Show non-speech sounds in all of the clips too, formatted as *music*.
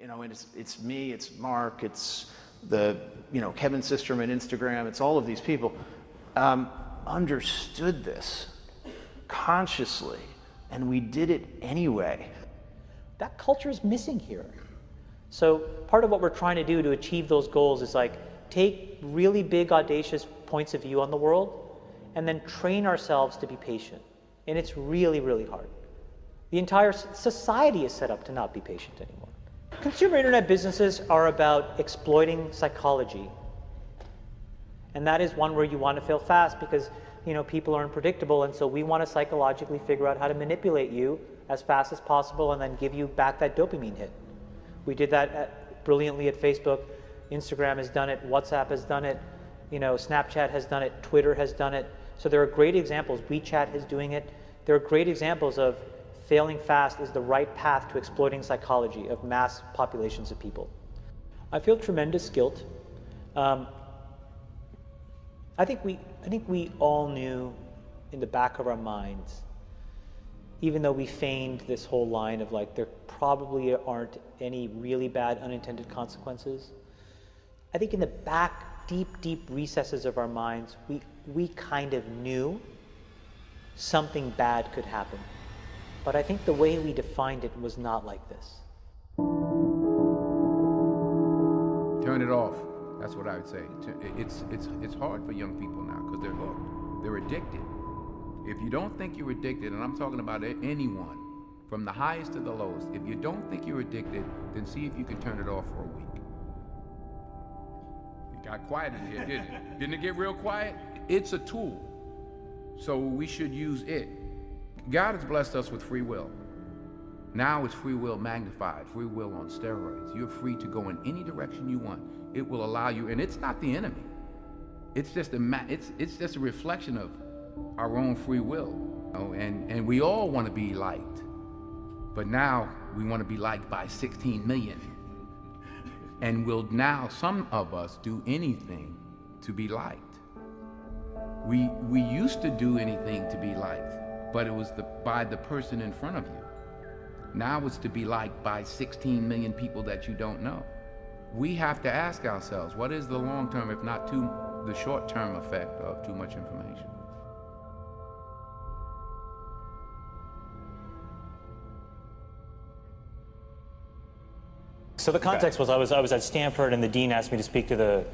you know, and it's, it's me, it's Mark, it's the, you know, Kevin Systrom at Instagram, it's all of these people, um, understood this consciously, and we did it anyway. That culture is missing here. So part of what we're trying to do to achieve those goals is like take really big, audacious points of view on the world and then train ourselves to be patient. And it's really, really hard. The entire society is set up to not be patient anymore. Consumer internet businesses are about exploiting psychology. And that is one where you want to fail fast because you know people are unpredictable and so we want to psychologically figure out how to manipulate you as fast as possible and then give you back that dopamine hit. We did that at, brilliantly at Facebook. Instagram has done it, WhatsApp has done it, you know, Snapchat has done it, Twitter has done it. So there are great examples. WeChat is doing it. There are great examples of failing fast is the right path to exploiting psychology of mass populations of people. I feel tremendous guilt. Um, I think we, I think we all knew in the back of our minds, even though we feigned this whole line of like there probably aren't any really bad unintended consequences. I think in the back, deep, deep recesses of our minds, we, we kind of knew something bad could happen. But I think the way we defined it was not like this. Turn it off. That's what I would say. It's, it's, it's hard for young people now because they're hooked. They're addicted. If you don't think you're addicted, and I'm talking about anyone, from the highest to the lowest, if you don't think you're addicted, then see if you can turn it off for a week. It got quiet in here, didn't it? *laughs* Didn't it get real quiet? It's a tool. So we should use it. God has blessed us with free will. Now it's free will magnified, free will on steroids. You're free to go in any direction you want. It will allow you, and it's not the enemy. It's just a it's it's just a reflection of our own free will. You know? and, and we all want to be liked. But now we want to be liked by 16 million. And will now some of us do anything to be liked. We we used to do anything to be liked but it was the, by the person in front of you. Now it's to be liked by 16 million people that you don't know. We have to ask ourselves, what is the long term, if not too, the short term effect of too much information? So the context was I was I was at Stanford and the dean asked me to speak to the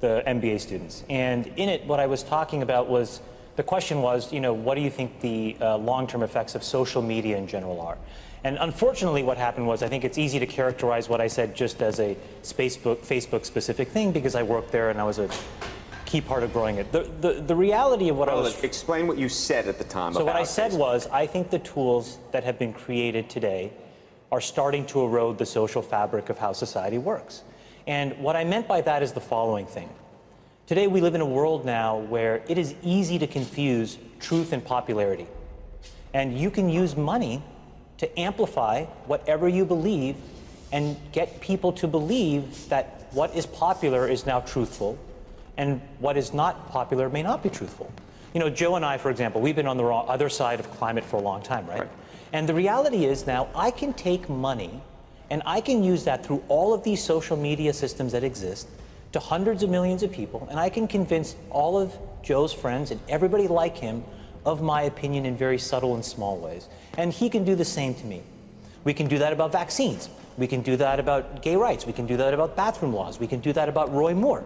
the MBA students. And in it what I was talking about was the question was, you know, what do you think the uh, long-term effects of social media in general are? And unfortunately, what happened was I think it's easy to characterize what I said just as a Facebook, Facebook specific thing because I worked there and I was a key part of growing it. The, the, the reality of what well, I was... Explain what you said at the time So what I said Facebook. was, I think the tools that have been created today are starting to erode the social fabric of how society works. And what I meant by that is the following thing. Today, we live in a world now where it is easy to confuse truth and popularity. And you can use money to amplify whatever you believe and get people to believe that what is popular is now truthful and what is not popular may not be truthful. You know, Joe and I, for example, we've been on the other side of climate for a long time, right? right? And the reality is now I can take money and I can use that through all of these social media systems that exist to hundreds of millions of people, and I can convince all of Joe's friends and everybody like him of my opinion in very subtle and small ways. And he can do the same to me. We can do that about vaccines. We can do that about gay rights. We can do that about bathroom laws. We can do that about Roy Moore.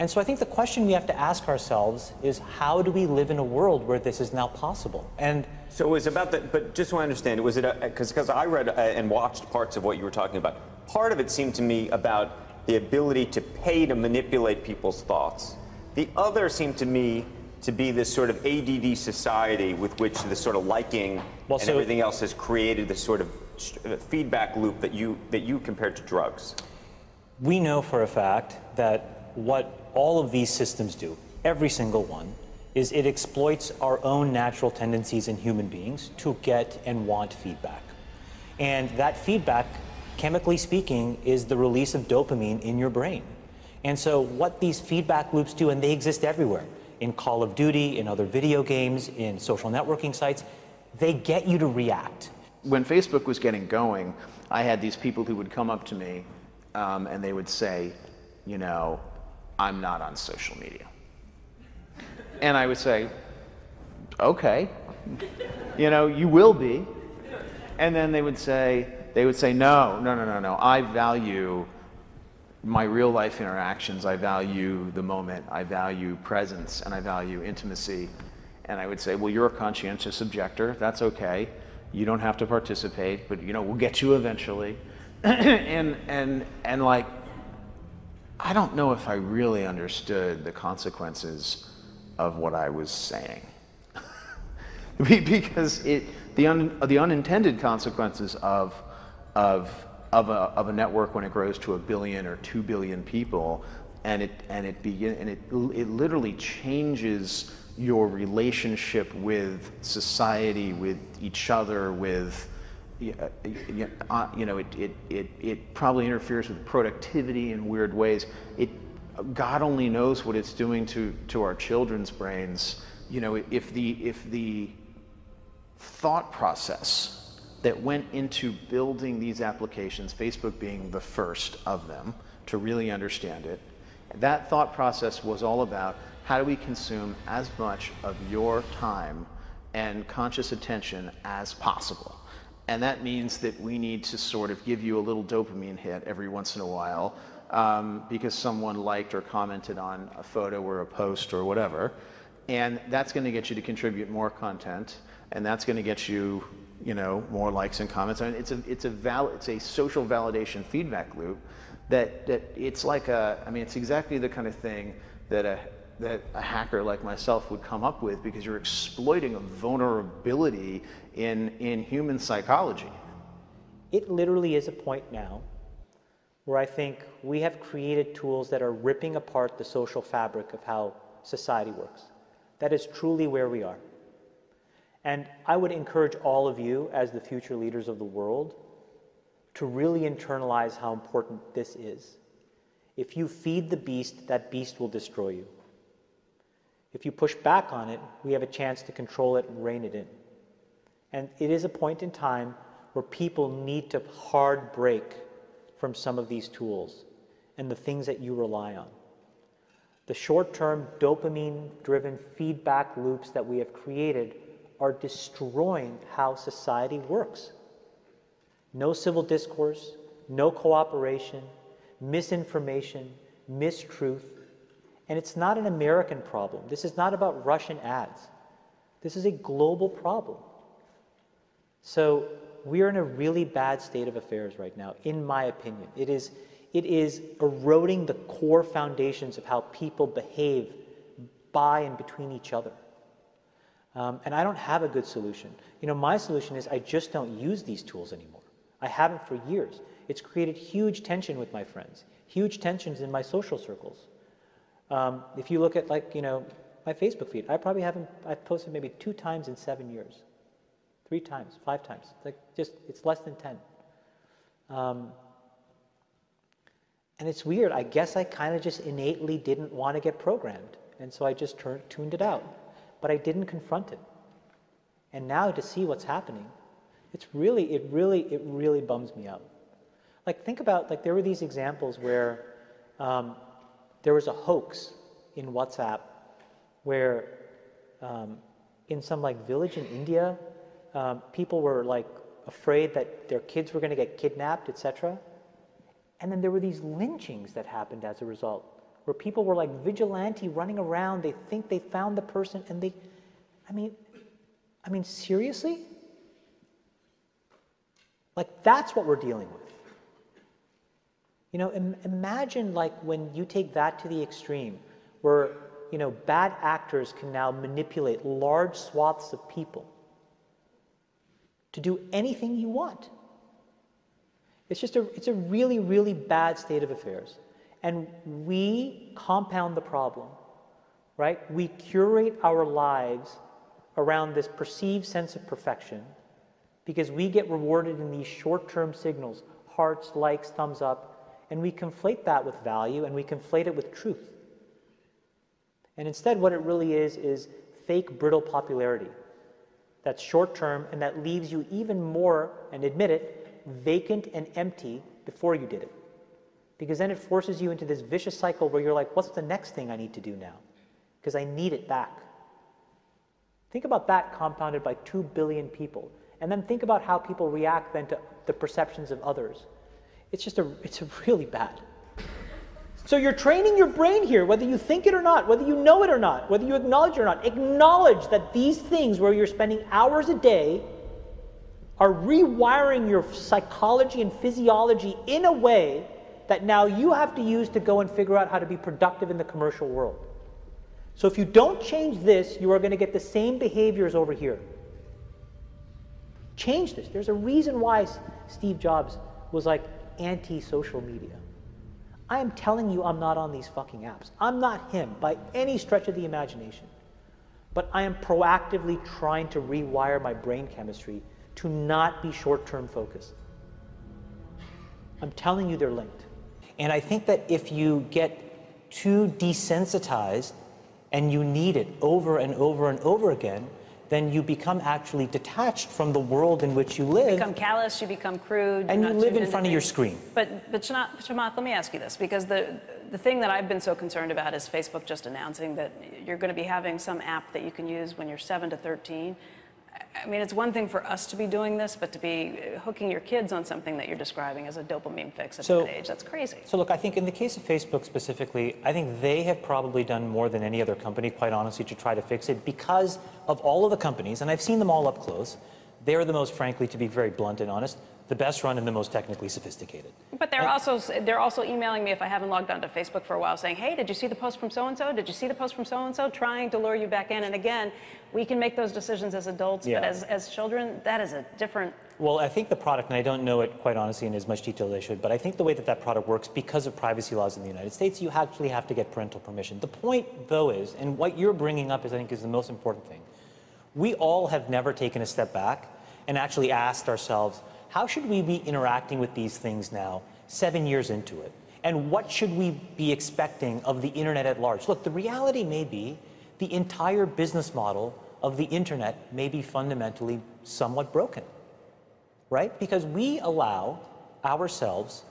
And so I think the question we have to ask ourselves is how do we live in a world where this is now possible? And so it was about that, but just so I understand, it, was it because because I read uh, and watched parts of what you were talking about. Part of it seemed to me about the ability to pay to manipulate people's thoughts. The other seemed to me to be this sort of ADD society with which the sort of liking well, and so everything else has created this sort of uh, feedback loop that you that you compared to drugs. We know for a fact that what all of these systems do, every single one, is it exploits our own natural tendencies in human beings to get and want feedback. And that feedback chemically speaking, is the release of dopamine in your brain. And so, what these feedback loops do, and they exist everywhere in Call of Duty, in other video games, in social networking sites, they get you to react. when Facebook was getting going, I had these people who would come up to me um, and they would say, you know, I'm not on social media. And I would say, okay, you know, you will be. And then they would say, they would say, no, no, no, no, no. I value my real life interactions. I value the moment. I value presence and I value intimacy. And I would say, well, you're a conscientious objector. That's okay. You don't have to participate, but you know, we'll get you eventually. *clears throat* and and and like I don't know if I really understood the consequences of what I was saying. *laughs* because it the un, the unintended consequences of of of a, of a network when it grows to a billion or two billion people and it and it begin and it it literally changes your relationship with society, with each other, with uh, you know, it, it, it, it probably interferes with productivity in weird ways. It, God only knows what it's doing to, to our children's brains. You know, if the, if the thought process that went into building these applications, Facebook being the first of them to really understand it, that thought process was all about how do we consume as much of your time and conscious attention as possible? And that means that we need to sort of give you a little dopamine hit every once in a while um, because someone liked or commented on a photo or a post or whatever. And that's going to get you to contribute more content, and that's going to get you, you know, more likes and comments. I mean, it's a it's a val- it's a social validation feedback loop that that it's like a I mean, it's exactly the kind of thing that a that a hacker like myself would come up with because you're exploiting a vulnerability in, in human psychology. It literally is a point now where I think we have created tools that are ripping apart the social fabric of how society works. That is truly where we are. And I would encourage all of you, as the future leaders of the world, to really internalize how important this is. If you feed the beast, that beast will destroy you. If you push back on it, we have a chance to control it and rein it in. And it is a point in time where people need to hard break from some of these tools and the things that you rely on. The short term dopamine driven feedback loops that we have created are destroying how society works. No civil discourse, no cooperation, misinformation, mistruth, and it's not an American problem. This is not about Russian ads. This is a global problem. So we are in a really bad state of affairs right now, in my opinion. It is, it is eroding the core foundations of how people behave by and between each other. Um, and I don't have a good solution. You know, my solution is I just don't use these tools anymore. I haven't for years. It's created huge tension with my friends, huge tensions in my social circles. Um, if you look at like, you know, my Facebook feed, I probably haven't, I've posted maybe two times in seven years. Three times, five times. It's like just, it's less than 10. Um, and it's weird. I guess I kind of just innately didn't want to get programmed. And so I just turned, tuned it out. But I didn't confront it. And now to see what's happening, it's really, it really, it really bums me out. Like think about, like there were these examples where um, there was a hoax in WhatsApp where um, in some like village in India, um, people were like afraid that their kids were going to get kidnapped, etc. And then there were these lynchings that happened as a result, where people were like vigilante running around. They think they found the person, and they, I mean, I mean, seriously? Like that's what we're dealing with. You know, Im- imagine like when you take that to the extreme, where you know bad actors can now manipulate large swaths of people to do anything you want. It's just a it's a really really bad state of affairs, and we compound the problem, right? We curate our lives around this perceived sense of perfection because we get rewarded in these short-term signals hearts likes thumbs up and we conflate that with value and we conflate it with truth. And instead, what it really is, is fake, brittle popularity. that's short term and that leaves you even more, and admit it, vacant and empty before you did it. Because then it forces you into this vicious cycle where you're like, what's the next thing I need to do now? Because I need it back. Think about that compounded by 2 billion people. And then think about how people react then to the perceptions of others. It's just a, it's a really bad. So you're training your brain here, whether you think it or not, whether you know it or not, whether you acknowledge it or not. Acknowledge that these things where you're spending hours a day are rewiring your psychology and physiology in a way that now you have to use to go and figure out how to be productive in the commercial world. So if you don't change this, you are going to get the same behaviors over here. Change this. There's a reason why Steve Jobs was like anti social media. I am telling you, I'm not on these fucking apps. I'm not him by any stretch of the imagination. But I am proactively trying to rewire my brain chemistry to not be short term focused. I'm telling you they're linked. And I think that if you get too desensitized and you need it over and over and over again, then you become actually detached from the world in which you live. You become callous, you become crude. And you live in front of your screen. But, but Chamath, let me ask you this, because the, the thing that I've been so concerned about is Facebook just announcing that you're going to be having some app that you can use when you're 7 to 13 I mean, it's one thing for us to be doing this, but to be uh, hooking your kids on something that you're describing as a dopamine fix at so, that age, that's crazy. So, look, I think in the case of Facebook specifically, I think they have probably done more than any other company, quite honestly, to try to fix it because of all of the companies, and I've seen them all up close. They're the most, frankly, to be very blunt and honest, the best run and the most technically sophisticated. But they're and, also they're also emailing me if I haven't logged onto Facebook for a while, saying, "Hey, did you see the post from so and so? Did you see the post from so and so?" Trying to lure you back in. And again, we can make those decisions as adults, yeah. but as as children, that is a different. Well, I think the product, and I don't know it quite honestly in as much detail as I should, but I think the way that that product works, because of privacy laws in the United States, you actually have to get parental permission. The point, though, is, and what you're bringing up is, I think, is the most important thing. We all have never taken a step back and actually asked ourselves how should we be interacting with these things now, seven years into it? And what should we be expecting of the internet at large? Look, the reality may be the entire business model of the internet may be fundamentally somewhat broken, right? Because we allow ourselves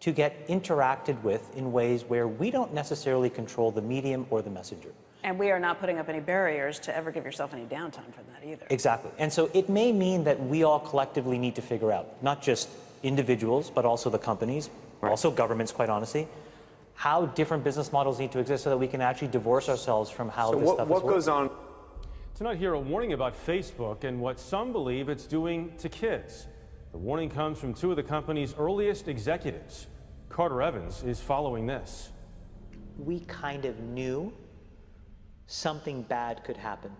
to get interacted with in ways where we don't necessarily control the medium or the messenger. And we are not putting up any barriers to ever give yourself any downtime from that either. Exactly. And so it may mean that we all collectively need to figure out, not just individuals, but also the companies, right. also governments, quite honestly, how different business models need to exist so that we can actually divorce ourselves from how so this what, stuff what goes on? Tonight, here a warning about Facebook and what some believe it's doing to kids. The warning comes from two of the company's earliest executives. Carter Evans is following this. We kind of knew something bad could happen.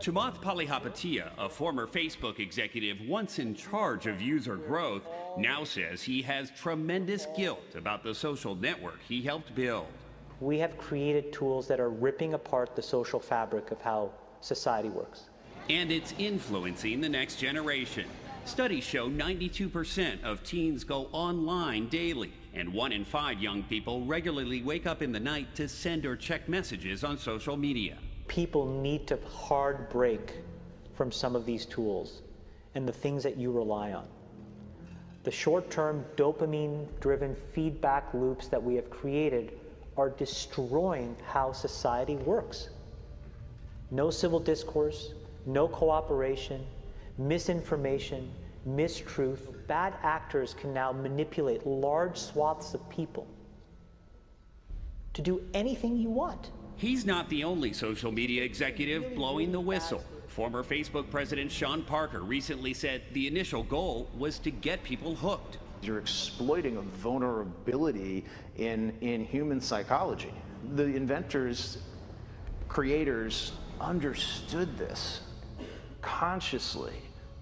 Chamath Palihapitiya, a former Facebook executive once in charge of user growth, now says he has tremendous guilt about the social network he helped build. We have created tools that are ripping apart the social fabric of how society works. And it's influencing the next generation. Studies show 92% of teens go online daily, and one in five young people regularly wake up in the night to send or check messages on social media. People need to hard break from some of these tools and the things that you rely on. The short term dopamine driven feedback loops that we have created are destroying how society works. No civil discourse, no cooperation, misinformation, mistruth. Bad actors can now manipulate large swaths of people to do anything you want. He's not the only social media executive blowing the whistle. Former Facebook President Sean Parker recently said the initial goal was to get people hooked. You're exploiting a vulnerability in, in human psychology. The inventors, creators understood this consciously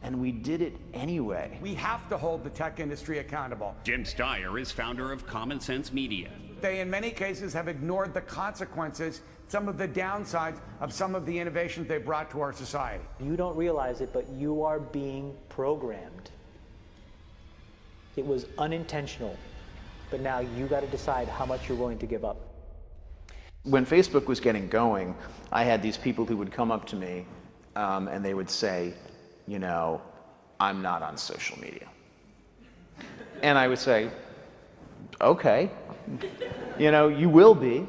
and we did it anyway. We have to hold the tech industry accountable. Jim Steyer is founder of Common Sense Media. They, in many cases, have ignored the consequences, some of the downsides of some of the innovations they brought to our society. You don't realize it, but you are being programmed. It was unintentional, but now you got to decide how much you're willing to give up. When Facebook was getting going, I had these people who would come up to me um, and they would say, you know, I'm not on social media. And I would say, okay, you know, you will be.